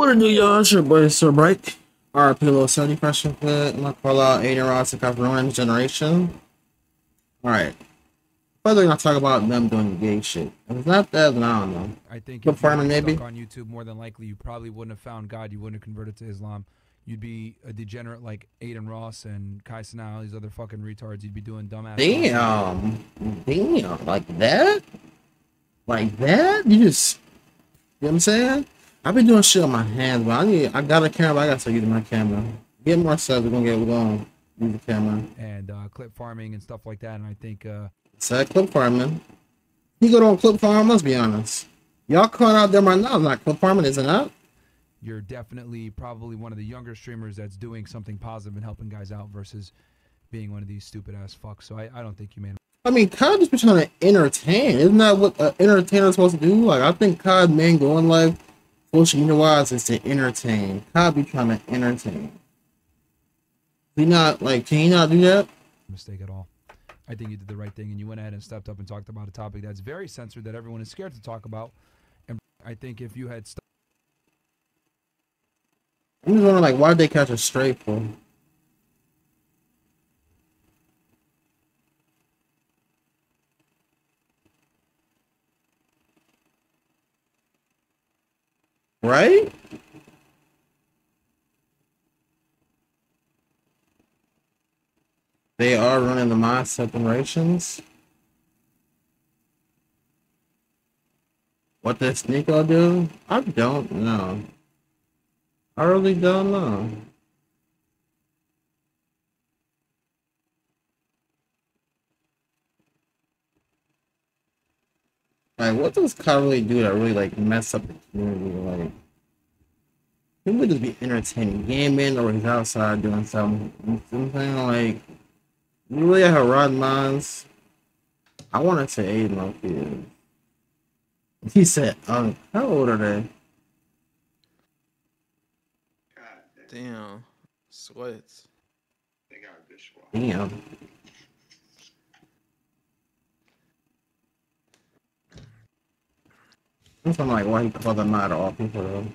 What a new y'all? It's your boy Sir Bright. RP Little 70 Fresh Fit. I'm gonna call out Adin Ross and Capricorn Generation. Alright. Whether gonna talk about them doing gay shit. If it's not that, then I don't know. I think if you maybe? on YouTube, more than likely, you probably wouldn't have found God. You wouldn't have converted to Islam. You'd be a degenerate like Adin Ross and Kai all these other fucking retards. You'd be doing dumbass. Damn. Damn. Like that? Like that? You just. You know what I'm saying? I've been doing shit on my hands, but I need. I got a camera. I gotta start using my camera. Get more subs. We're gonna get. We're gonna use the camera. and uh, clip farming and stuff like that. And I think uh, Said clip farming. You go on clip farm, let's be honest. Y'all calling out there right now, not clip farming, isn't it? you're definitely probably one of the younger streamers that's doing something positive and helping guys out versus being one of these stupid ass fucks. So I, I don't think you made. I mean, COD just be trying to entertain. Isn't that what an entertainer's supposed to do? Like, I think COD main goal in life, media wise, is to entertain. COD be trying to entertain. He not, like, can you not do that? mistake at all. I think you did the right thing and you went ahead and stepped up and talked about a topic that's very censored that everyone is scared to talk about. And I think if you had I'm just wondering, like, why did they catch a straight for? Right? They are running the mass separations. What sneak will do? I don't know. I really don't know. Like, what does Kyle really do that really like mess up the community? Like, he would just be entertaining, gaming, or he's outside doing something. You know I'm saying? Like, you really have rod minds. I want to say Aiden Loki. He said, um, how old are they? Damn. Sweats. Damn. I'm like, why he called them out of all people though.